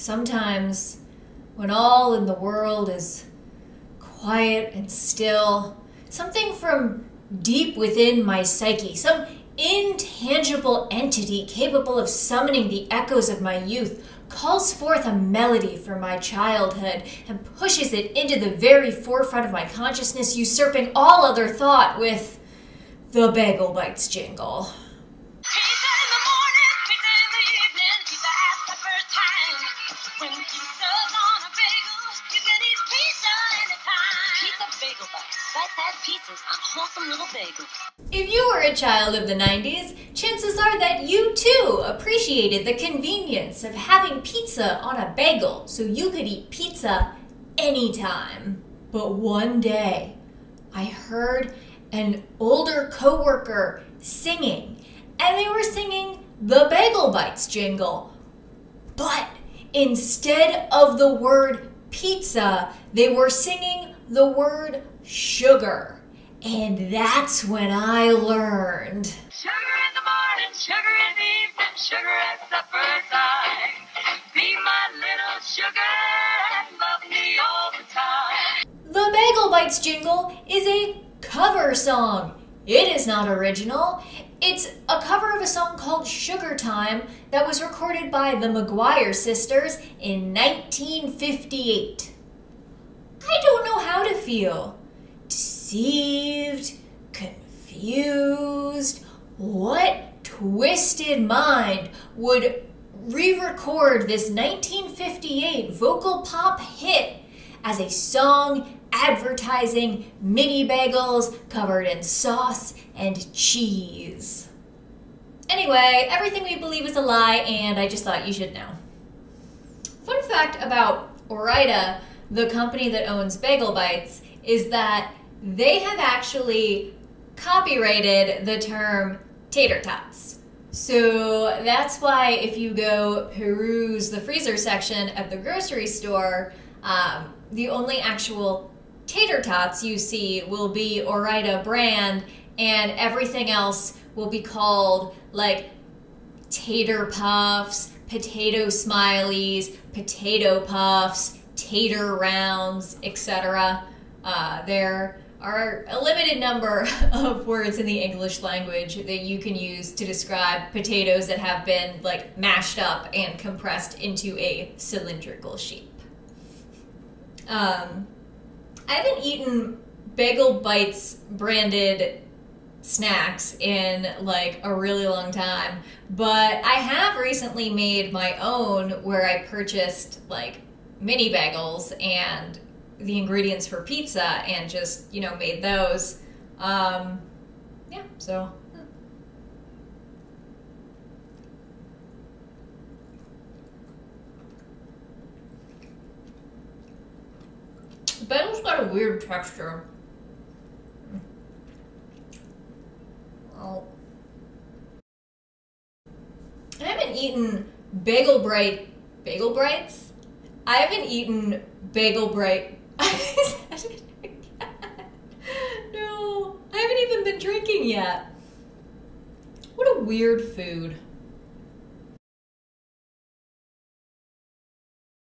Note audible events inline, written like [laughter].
sometimes when all in the world is quiet and still, something from deep within my psyche, some intangible entity capable of summoning the echoes of my youth, calls forth a melody from my childhood and pushes it into the very forefront of my consciousness, usurping all other thought with the Bagel Bites jingle. Pizzas on wholesome little bagels. If you were a child of the 90s, chances are that you too appreciated the convenience of having pizza on a bagel so you could eat pizza anytime. But one day, I heard an older coworker singing, and they were singing the Bagel Bites jingle. But instead of the word pizza, they were singing the word sugar. And that's when I learned. Sugar in the morning, sugar in the evening, sugar at supper time. Be my little sugar and love me all the time. The Bagel Bites jingle is a cover song. It is not original. It's a cover of a song called Sugar Time that was recorded by the McGuire sisters in 1958. I don't know how to feel. Deceived, confused. What twisted mind would re record this 1958 vocal pop hit as a song advertising mini bagels covered in sauce and cheese? Anyway, everything we believe is a lie, and I just thought you should know. Fun fact about Ore-Ida, the company that owns Bagel Bites, is that they have actually copyrighted the term tater tots. So that's why if you go peruse the freezer section of the grocery store, um, the only actual tater tots you see will be Ore-Ida brand, and everything else will be called like tater puffs, potato smileys, potato puffs, tater rounds, etc. Uh, there are a limited number [laughs] of words in the English language that you can use to describe potatoes that have been like mashed up and compressed into a cylindrical shape. Um, I haven't eaten Bagel Bites branded snacks in like a really long time, but I have recently made my own where I purchased like mini bagels and the ingredients for pizza and just you know made those. Um, yeah, so. Bagel's got a weird texture. Oh. I haven't eaten bagel bright bagel brights. I haven't eaten bagel bright. [laughs] no, I haven't even been drinking yet. What a weird food.